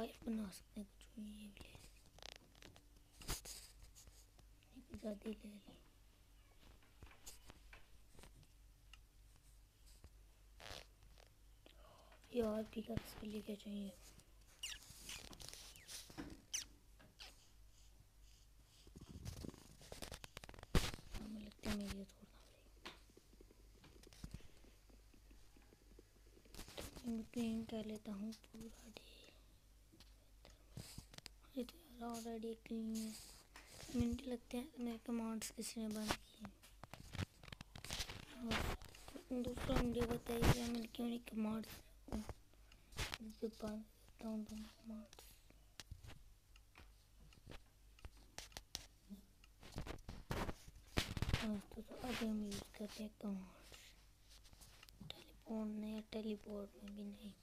Fire بنا سکتے ہیں کچھ بھی یہ بھی لے یہ بھی زیادہ لے لیں یار کلین کر لیتا ہوں پورا ڈے آلریڈی کلین ہے منٹ لگتے ہیں میرے کمانڈس کسی نے بند کیے دوسرا مجھے بتائیے میں کیوں نہیں کمانڈس بند کرتا ہوں دونوں کمانڈس تو ابھی ہم یوز کرتے ہیں کمانڈس ٹیلی پورٹ نہیں ٹیلی پورٹ میں بھی نہیں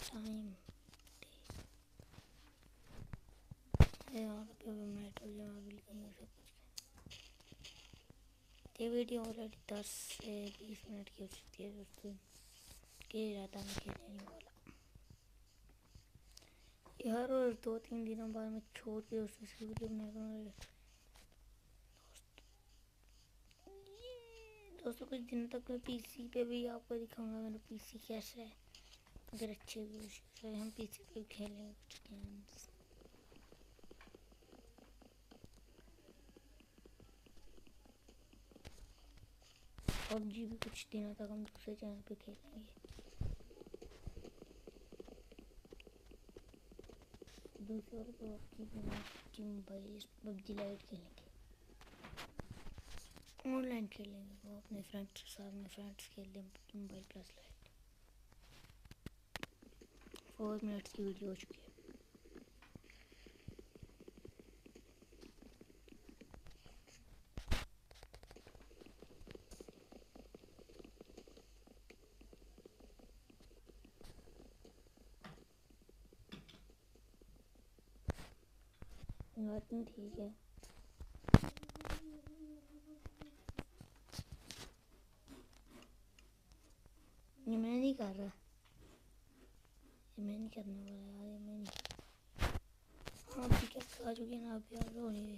ٹائم یار منٹ ہو جائے ابھی لکھیں سب کچھ یہ ویڈیو آلریڈی دس سے بیس منٹ کی ہو چکی ہے دوستوں کہ رہتا میں کھیلنے نہیں والا یار اور دو تین دنوں بعد میں چھوڑ کے اس سے ویڈیو بنا کروں دوستوں کچھ دن تک میں پی سی پہ بھی آپ کو دکھاؤں گا میرا پی سی کیسا ہے اگر اچھے بھی ہم پی سی پہ کھیلیں گے کچھ گیمس پب جی بھی کچھ دنوں تک ہم دوسرے چینل پہ کھیلیں گے دوسرے موبائل پب جی لائٹ کھیلیں گے آن لائن کھیلیں گے وہ اپنے فرینڈس کے ساتھ میں فرینڈس کھیل لیں mobile plus light four minutes کی ویڈیو ہو چکی ہے بات نہیں ٹھیک یہ میں نہیں کر رہا یہ میں نہیں کرنے والا یار یہ میں نہیں ہاں پیکیکس آ چکے ہیں نا آپ یار ہو نہیں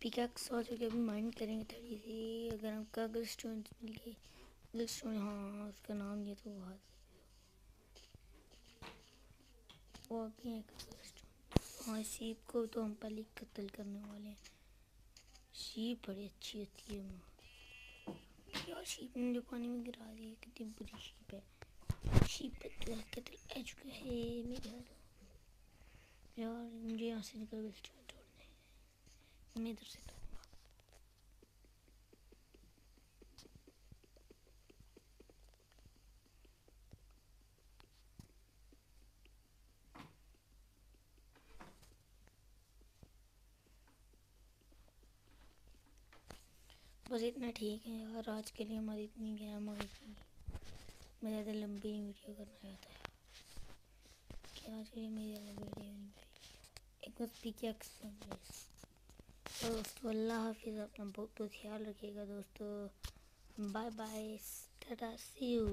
پیکیکس آ چکے ابھی مائنڈ کریں گے تھوڑی سی اگر ہم کا اگر اسٹوڈنٹ مل گئے اگر اسٹوڈنٹ ہاں اس کا نام یہ تو بہت وہ ہاں شیپ کو تو ہم پہلے قتل کرنے والے ہیں۔ شیپ بڑی اچھی ہوتی ہے۔ یار شیپ نے جو پانی میں گرا دی کتنی بری شیپ ہے۔ شیپ پہ تو قتل آ چکا ہے۔ میرے یار یار، مجھے یہاں سے نکل گئے چھوڑنے میں ادھر سے بس اتنا ٹھیک ہے، اور آج کے لیے ہماری اتنی گیم ہوئی تھی میں زیادہ لمبی ویڈیو کرنا چاہتا ہے۔ کہ آج کے لیے میری زیادہ ویڈیو نہیں بھائی ایک بس پی کے ایکسپریس دوستو، اللہ حافظ، اپنا بہت بہت خیال رکھیے گا دوستو۔ Bye bye tata see you